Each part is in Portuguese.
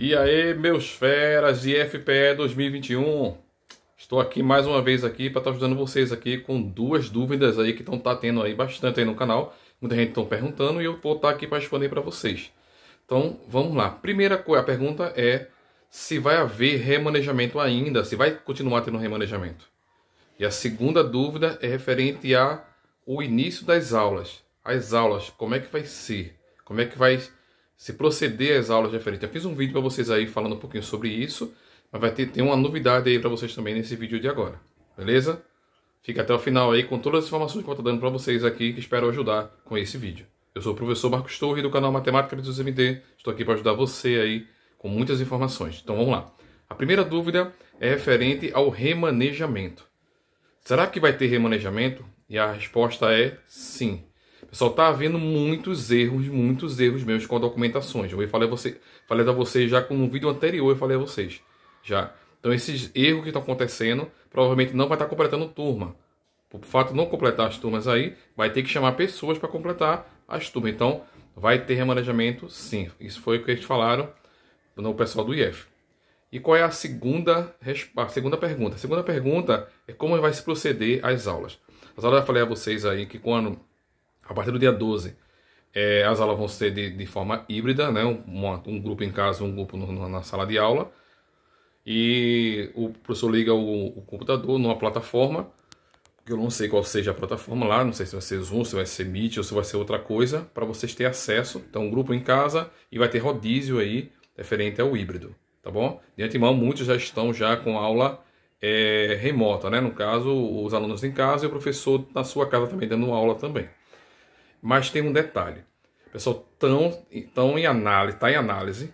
E aí, meus feras de FPE 2021. Estou aqui mais uma vez aqui para estar ajudando vocês aqui com duas dúvidas aí que estão tá tendo aí bastante aí no canal. Muita gente está perguntando e eu vou estar tá aqui para responder para vocês. Então, vamos lá. Primeira coisa, a pergunta é se vai haver remanejamento ainda, se vai continuar tendo remanejamento. E a segunda dúvida é referente a o início das aulas. As aulas, como é que vai ser? Como é que vai se proceder às aulas referentes. Eu fiz um vídeo para vocês aí falando um pouquinho sobre isso, mas vai ter, ter uma novidade aí para vocês também nesse vídeo de agora, beleza? Fica até o final aí com todas as informações que eu estou dando para vocês aqui, que espero ajudar com esse vídeo. Eu sou o professor Marcos Torre do canal Matemática dos MD, estou aqui para ajudar você aí com muitas informações. Então vamos lá. A primeira dúvida é referente ao remanejamento. Será que vai ter remanejamento? E a resposta é sim. Pessoal, tá havendo muitos erros, muitos erros meus com documentações. Eu falei a você, falei a vocês já com um vídeo anterior, eu falei a vocês já. Então esses erros que estão acontecendo, provavelmente não vai estar completando turma. Por fato de não completar as turmas aí, vai ter que chamar pessoas para completar as turmas. Então, vai ter remanejamento sim. Isso foi o que eles falaram no pessoal do IF. E qual é a segunda, a segunda pergunta? A segunda pergunta é como vai se proceder às aulas. As aulas eu falei a vocês aí que quando a partir do dia 12, é, as aulas vão ser de, de forma híbrida, né? Um, um, grupo em casa, um grupo no, na sala de aula. E o professor liga o, o, computador numa plataforma, que eu não sei qual seja a plataforma lá, não sei se vai ser Zoom, se vai ser Meet ou se vai ser outra coisa, para vocês terem acesso. Então, um grupo em casa e vai ter rodízio aí referente ao híbrido, tá bom? De antemão, muitos já estão já com aula é, remota, né? No caso, os alunos em casa e o professor na sua casa também dando aula também. Mas tem um detalhe. Pessoal tão, tão em análise, está em análise,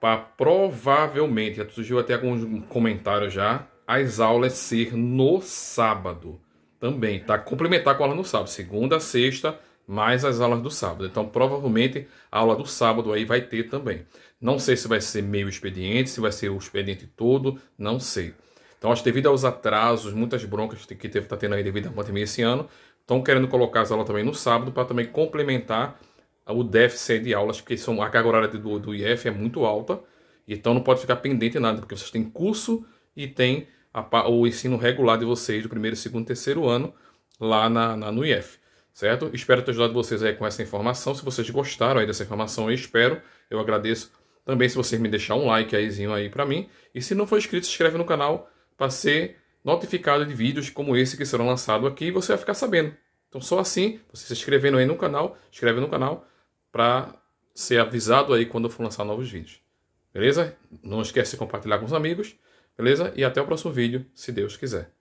para provavelmente, já surgiu até alguns comentários já, as aulas ser no sábado também, tá? Complementar com a aula no sábado, segunda, sexta, mais as aulas do sábado. Então, provavelmente, a aula do sábado aí vai ter também. Não sei se vai ser meio expediente, se vai ser o expediente todo, não sei. Então, acho que devido aos atrasos, muitas broncas que teve, tá tendo aí devido à pandemia esse ano, Estão querendo colocar as aulas também no sábado para também complementar o déficit de aulas, porque são, a carga horária do, do IF é muito alta, então não pode ficar pendente nada, porque vocês têm curso e tem a, o ensino regular de vocês do primeiro, segundo, terceiro ano lá na, na, no IF, certo? Espero ter ajudado vocês aí com essa informação. Se vocês gostaram aí dessa informação, eu espero, eu agradeço também se vocês me deixar um like aí, aí para mim. E se não for inscrito, se inscreve no canal para ser notificado de vídeos como esse que serão lançados aqui você vai ficar sabendo. Então só assim, você se inscrevendo aí no canal, inscreve no canal para ser avisado aí quando eu for lançar novos vídeos. Beleza? Não esquece de compartilhar com os amigos, beleza? E até o próximo vídeo, se Deus quiser.